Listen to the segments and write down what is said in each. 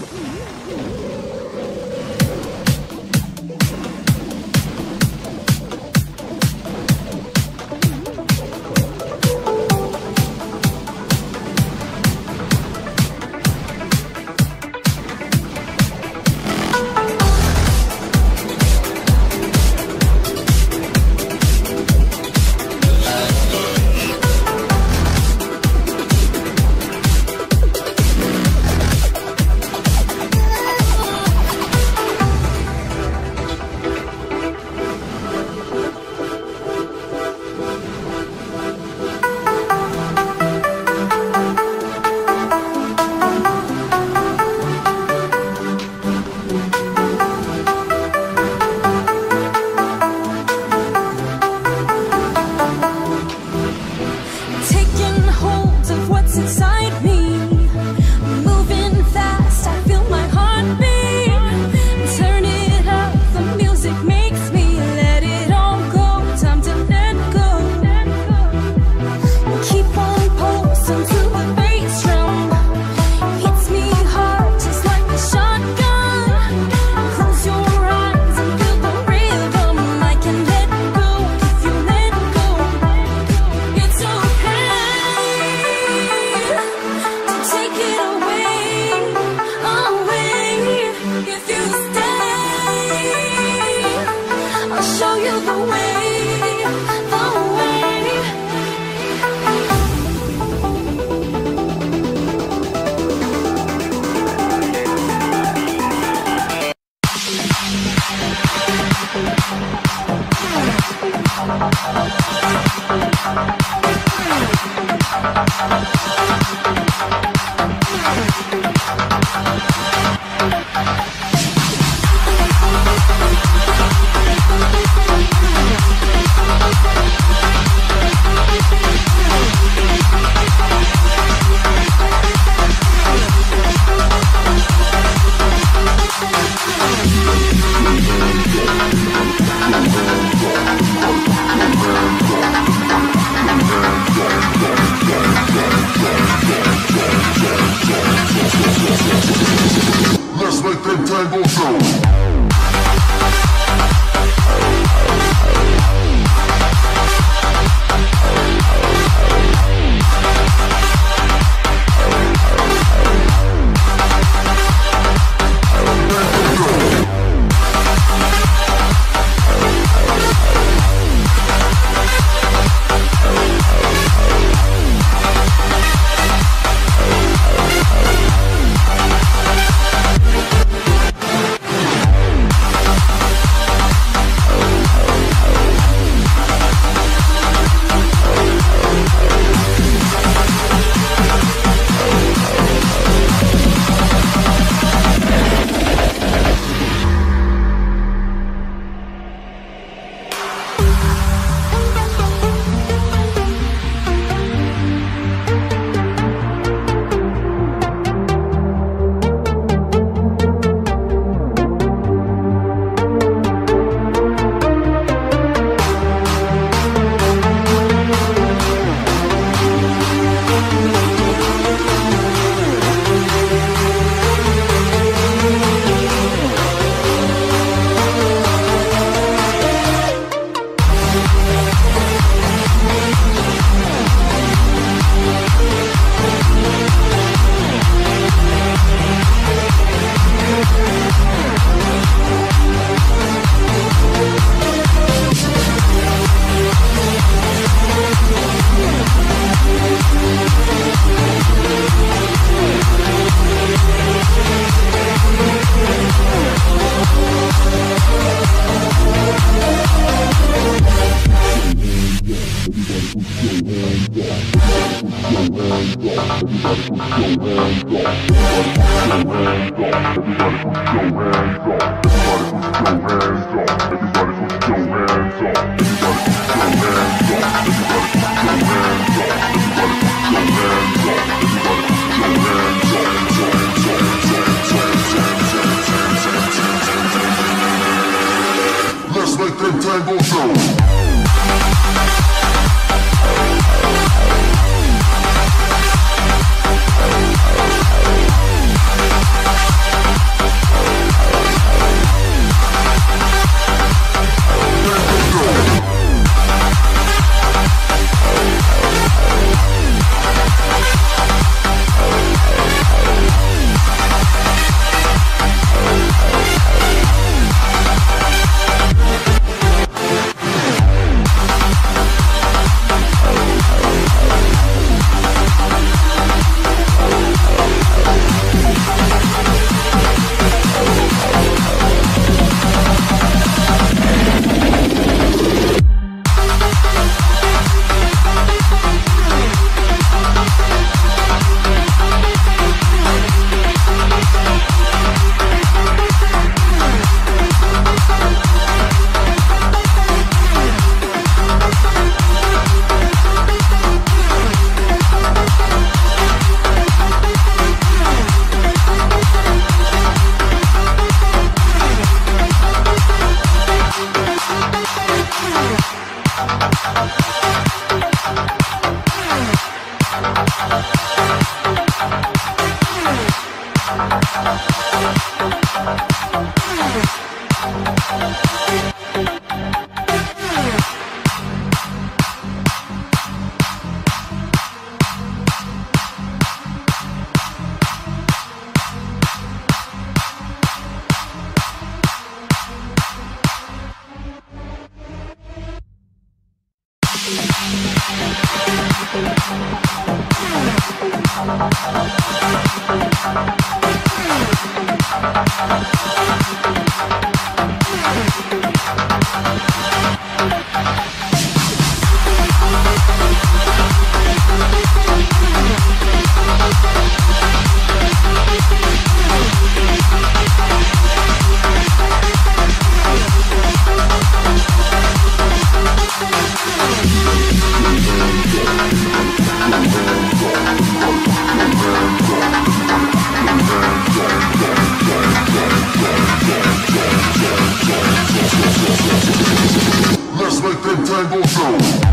Mm-hmm. Inside Infinite Let's tango show.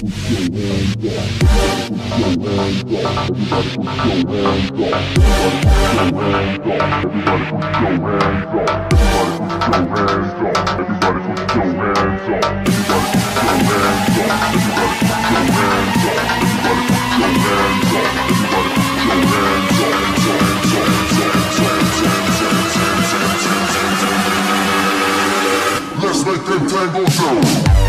Let's make them tango show.